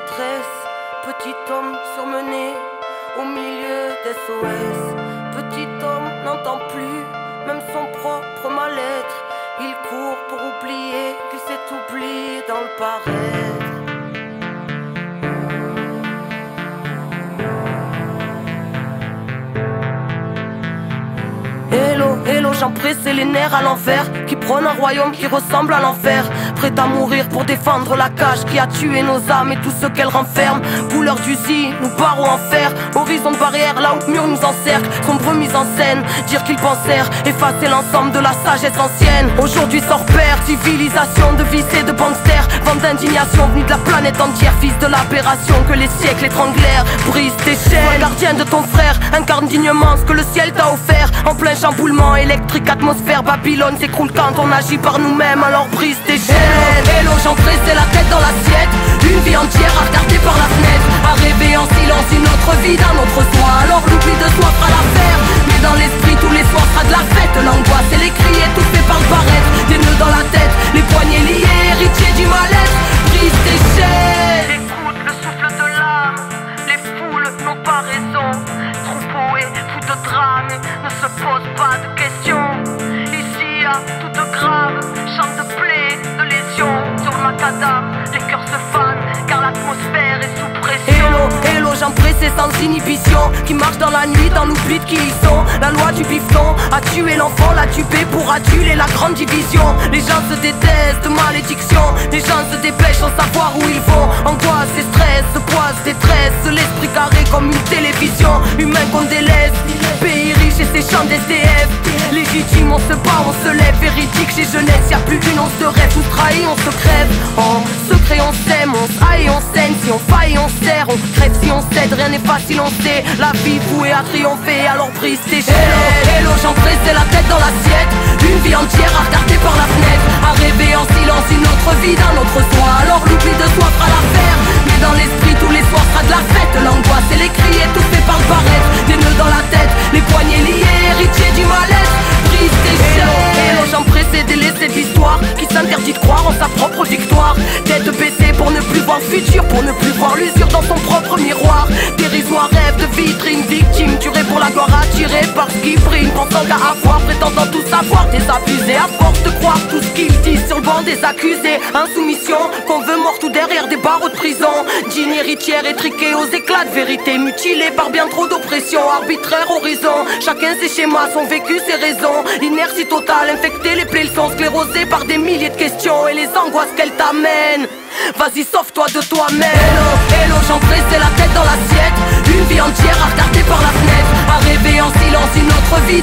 petit homme surmené au milieu des SOS. Petit homme n'entend plus même son propre mal-être. Il court pour oublier qu'il s'est oublié dans le paraître. Hello, hello, j'en pressé les nerfs à l'envers Qui prône un royaume qui ressemble à l'enfer Prêt à mourir pour défendre la cage Qui a tué nos âmes et tout ce qu'elle renferme Couleur d'usine, nous barreaux en fer. Horizon de barrière, là où mur nous encercle. Sombre mise en scène, dire qu'ils pensèrent Effacer l'ensemble de la sagesse ancienne. Aujourd'hui sort père, civilisation de vices et de Vente d'indignation venue de la planète entière Fils de l'aberration que les siècles étranglèrent. Brise gardien de ton frère. Incarne dignement ce que le ciel t'a offert. En plein chamboulement électrique, atmosphère Babylone s'écroule quand on agit par nous-mêmes. Alors brise tes chaînes Hello, j'en c'est la tête dans l'assiette. Une vie entière à regarder par la fenêtre. À rêver en silence une autre vie d'un autre soi. Alors l'oubli de soi fera l'affaire. Mais dans l'esprit tous les soirs sera de la fête. L'angoisse et les cris étouffés par le paraître Ne se pose pas de questions. Ici à toute grave. Chante de plaie, de lésions Sur macadam, les cœurs se fanent Car l'atmosphère est sous pression. Hello, hello, j'en pressé sans inhibition. Qui marche dans la nuit, dans l'oubli de qui ils sont. La loi du bifton a tué l'enfant, l'a tué pour aduler la grande division. Les gens se détestent, malédiction. Les gens se dépêchent sans savoir où ils vont. Angoisse et stress, poise, détresse. L'esprit carré comme une télévision. Humain qu'on délaisse Et ses champs d'SDF Légitime, on se bat, on se lève Véridique chez jeunesse, y a plus d'une once de rêve Nous trahit, on se crève. En secret, on s'aime, on s'aille, on scène Si on faille, on serre, on crève si on cède Rien n'est facile, on sait. La vie vouée à triompher, alors brise tes Hello, hello, j'en la tête dans l'assiette. Une vie entière à regarder par la fenêtre À rêver en silence qui brille, pensant qu'à avoir, prétendant tout savoir, désabusé, à force de croire tout ce qu'ils disent sur le banc des accusés. Insoumission, qu'on veut morte ou derrière des barreaux de prison. Digne héritière étriquée aux éclats de vérité, mutilée par bien trop d'oppression, arbitraire horizon. Chacun ses schémas, son vécu, ses raisons. Inertie totale, infectée, les plaies le sont sclérosées par des milliers de questions et les angoisses qu'elles t'amènent. Vas-y, sauve-toi de toi-même. Hello, hello, j'en la tête dans l'assiette. Une vie entière à par la fenêtre, à rêver en notre vie,